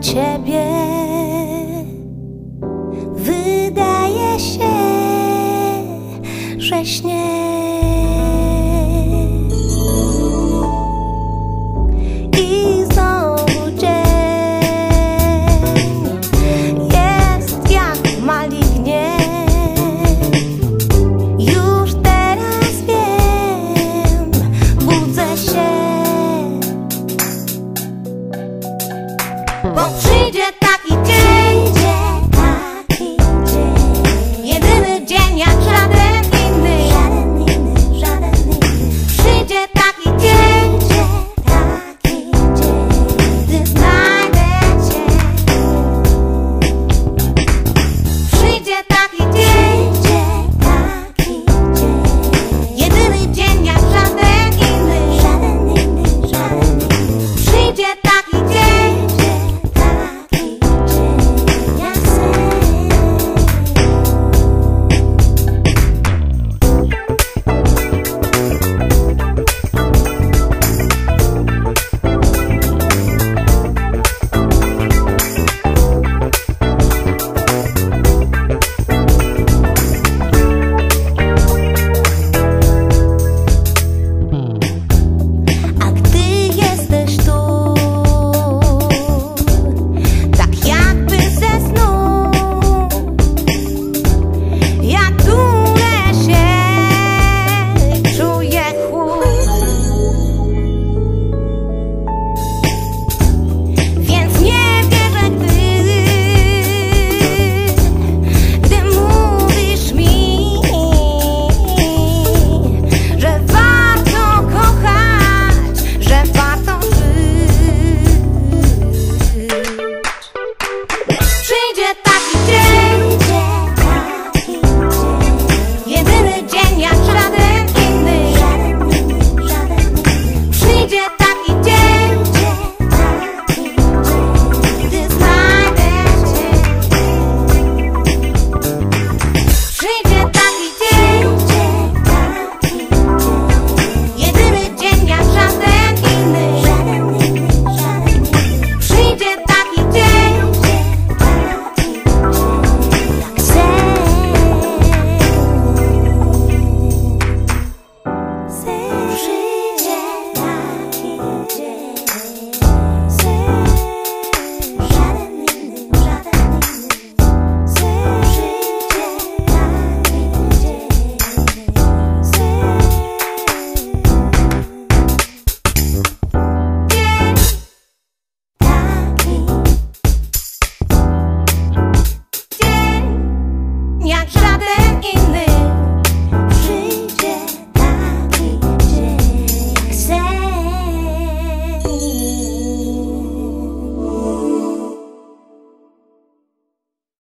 ciebie. Wydaje się, że śnie bo przyjdzie